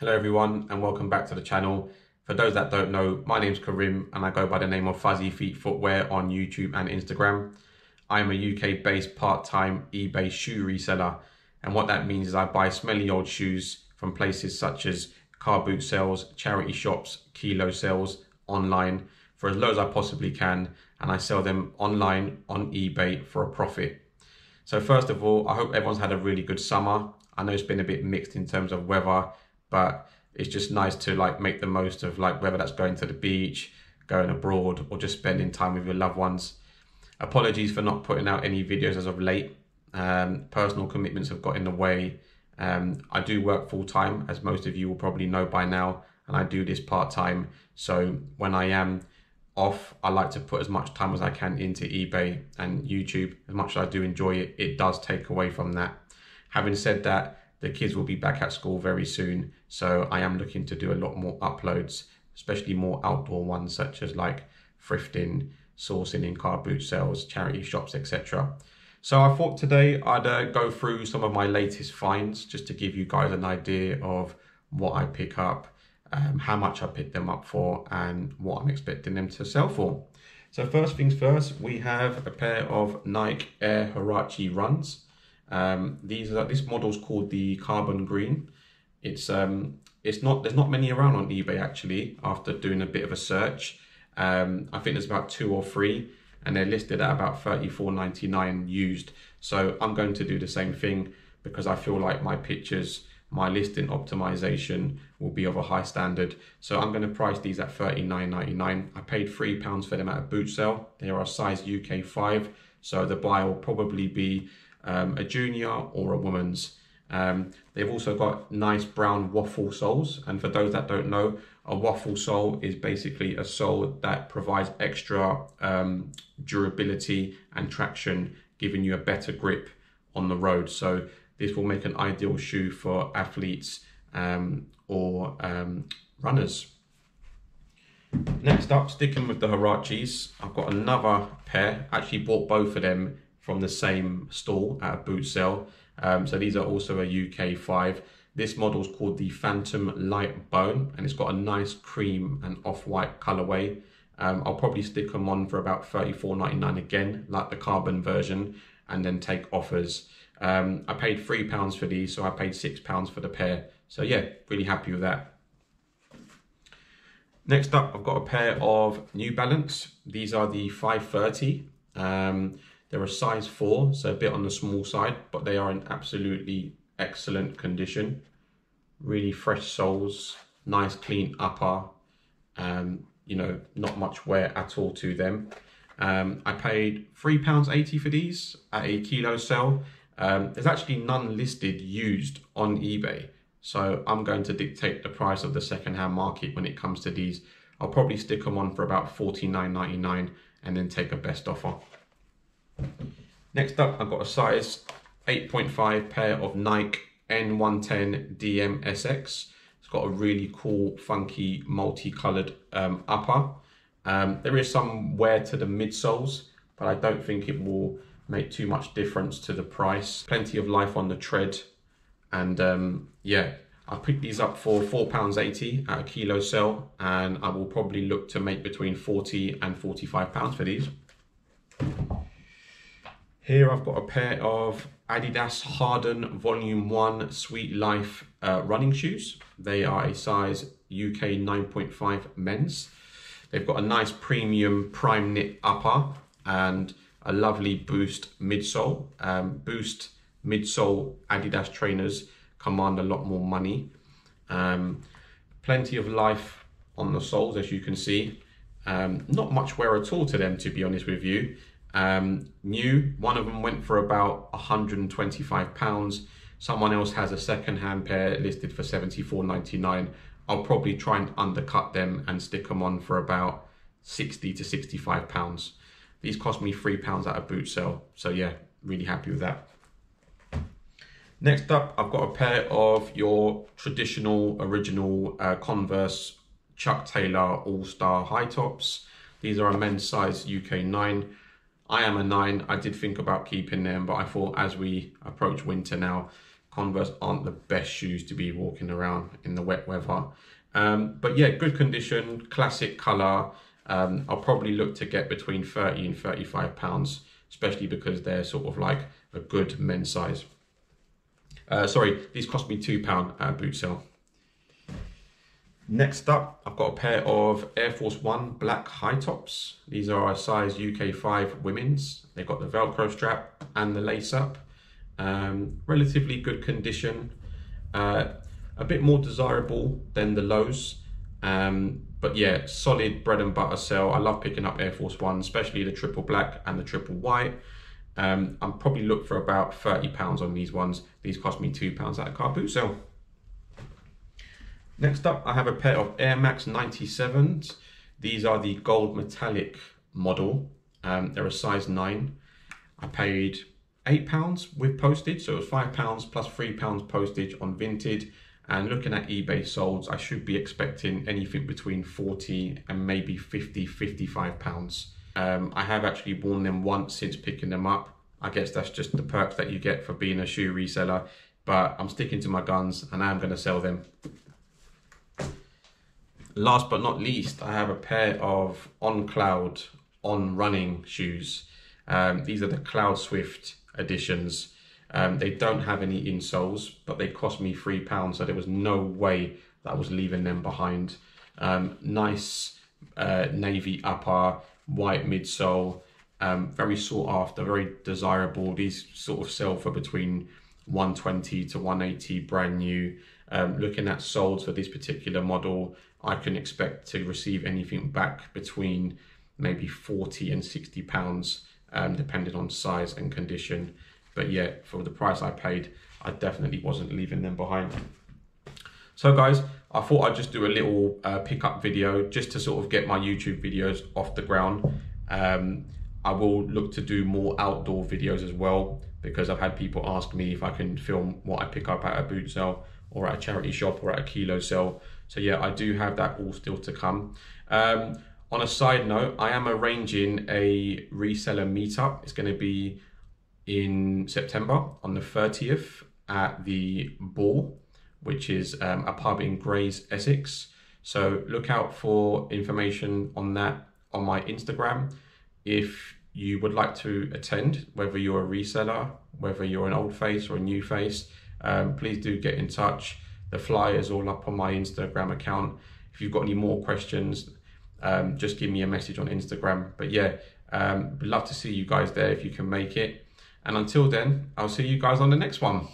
Hello everyone and welcome back to the channel. For those that don't know, my name's Karim and I go by the name of Fuzzy Feet Footwear on YouTube and Instagram. I am a UK based part-time eBay shoe reseller and what that means is I buy smelly old shoes from places such as car boot sales, charity shops, kilo sales, online for as low as I possibly can and I sell them online on eBay for a profit. So first of all, I hope everyone's had a really good summer. I know it's been a bit mixed in terms of weather but it's just nice to like make the most of like whether that's going to the beach, going abroad, or just spending time with your loved ones. Apologies for not putting out any videos as of late. Um, personal commitments have got in the way. Um, I do work full time, as most of you will probably know by now, and I do this part time. So when I am off, I like to put as much time as I can into eBay and YouTube. As much as I do enjoy it, it does take away from that. Having said that, the kids will be back at school very soon. So I am looking to do a lot more uploads, especially more outdoor ones such as like thrifting, sourcing in car boot sales, charity shops, etc. So I thought today I'd uh, go through some of my latest finds just to give you guys an idea of what I pick up, um, how much I pick them up for and what I'm expecting them to sell for. So first things first, we have a pair of Nike Air Huarache runs. Um, these are this model's called the Carbon Green. It's um, it's not there's not many around on eBay actually. After doing a bit of a search, um, I think there's about two or three, and they're listed at about thirty four ninety nine used. So I'm going to do the same thing because I feel like my pictures, my listing optimization will be of a high standard. So I'm going to price these at thirty nine ninety nine. I paid three pounds for them at a boot sale. They are a size UK five, so the buy will probably be um, a junior or a woman's. Um, they've also got nice brown waffle soles. And for those that don't know, a waffle sole is basically a sole that provides extra um, durability and traction, giving you a better grip on the road. So this will make an ideal shoe for athletes um, or um, runners. Next up, sticking with the Huaraches, I've got another pair. Actually bought both of them from the same stall at a boot sale. Um, so these are also a UK 5. This model is called the Phantom Light Bone and it's got a nice cream and off-white colorway. Um, I'll probably stick them on for about $34.99 again, like the carbon version, and then take offers. Um, I paid £3 for these, so I paid £6 for the pair. So yeah, really happy with that. Next up, I've got a pair of New Balance. These are the 530. Um, they're a size 4, so a bit on the small side, but they are in absolutely excellent condition. Really fresh soles, nice clean upper, um, you know, not much wear at all to them. Um, I paid £3.80 for these at a kilo sale. Um, there's actually none listed used on eBay. So I'm going to dictate the price of the second-hand market when it comes to these. I'll probably stick them on for about $49.99 and then take a best offer. Next up, I've got a size 8.5 pair of Nike N110 DM SX. It's got a really cool, funky, multicolored um, upper. Um, there is some wear to the midsoles, but I don't think it will make too much difference to the price. Plenty of life on the tread. And um, yeah, I picked these up for £4.80 at a kilo sale, and I will probably look to make between 40 and £45 for these. Here I've got a pair of Adidas Harden Volume 1 Sweet Life uh, running shoes. They are a size UK 9.5 men's. They've got a nice premium prime knit upper and a lovely boost midsole. Um, boost midsole Adidas trainers command a lot more money. Um, plenty of life on the soles as you can see. Um, not much wear at all to them to be honest with you. Um, new, one of them went for about 125 pounds. Someone else has a second-hand pair listed for 74.99. I'll probably try and undercut them and stick them on for about 60 to 65 pounds. These cost me three pounds at a boot sale. So yeah, really happy with that. Next up, I've got a pair of your traditional original uh, Converse Chuck Taylor All-Star high tops. These are a men's size UK 9. I am a nine. I did think about keeping them, but I thought as we approach winter now, Converse aren't the best shoes to be walking around in the wet weather. Um, but yeah, good condition, classic color. Um, I'll probably look to get between 30 and 35 pounds, especially because they're sort of like a good men's size. Uh, sorry, these cost me two pound at boot sale. Next up, I've got a pair of Air Force One black high tops. These are a size UK 5 women's. They've got the Velcro strap and the lace up. Um, relatively good condition. Uh, a bit more desirable than the lows. Um, but yeah, solid bread and butter sell. I love picking up Air Force One, especially the triple black and the triple white. Um, I'm probably look for about 30 pounds on these ones. These cost me two pounds at a car boot sale. Next up, I have a pair of Air Max 97s. These are the gold metallic model. Um, they're a size nine. I paid eight pounds with postage, so it was five pounds plus three pounds postage on Vinted. And looking at eBay solds, I should be expecting anything between 40 and maybe 50, 55 pounds. Um, I have actually worn them once since picking them up. I guess that's just the perks that you get for being a shoe reseller, but I'm sticking to my guns and I'm going to sell them. Last but not least, I have a pair of On Cloud On Running shoes. Um, these are the Cloud Swift editions. Um, they don't have any insoles, but they cost me three pounds, so there was no way that I was leaving them behind. Um, nice uh, navy upper, white midsole, um, very sought after, very desirable. These sort of sell for between 120 to 180 brand new. Um, looking at sold for this particular model, I can expect to receive anything back between maybe 40 and 60 pounds, um, depending on size and condition. But yeah, for the price I paid, I definitely wasn't leaving them behind. So guys, I thought I'd just do a little uh, pickup video just to sort of get my YouTube videos off the ground. Um, I will look to do more outdoor videos as well because I've had people ask me if I can film what I pick up at a boot sale or at a charity shop or at a kilo sale. So yeah, I do have that all still to come. Um, on a side note, I am arranging a reseller meetup. It's going to be in September on the 30th at the Ball, which is um, a pub in Grays, Essex. So look out for information on that on my Instagram. If you would like to attend, whether you're a reseller, whether you're an old face or a new face, um, please do get in touch. The flyer is all up on my Instagram account. If you've got any more questions, um, just give me a message on Instagram. But yeah, um, love to see you guys there if you can make it. And until then, I'll see you guys on the next one.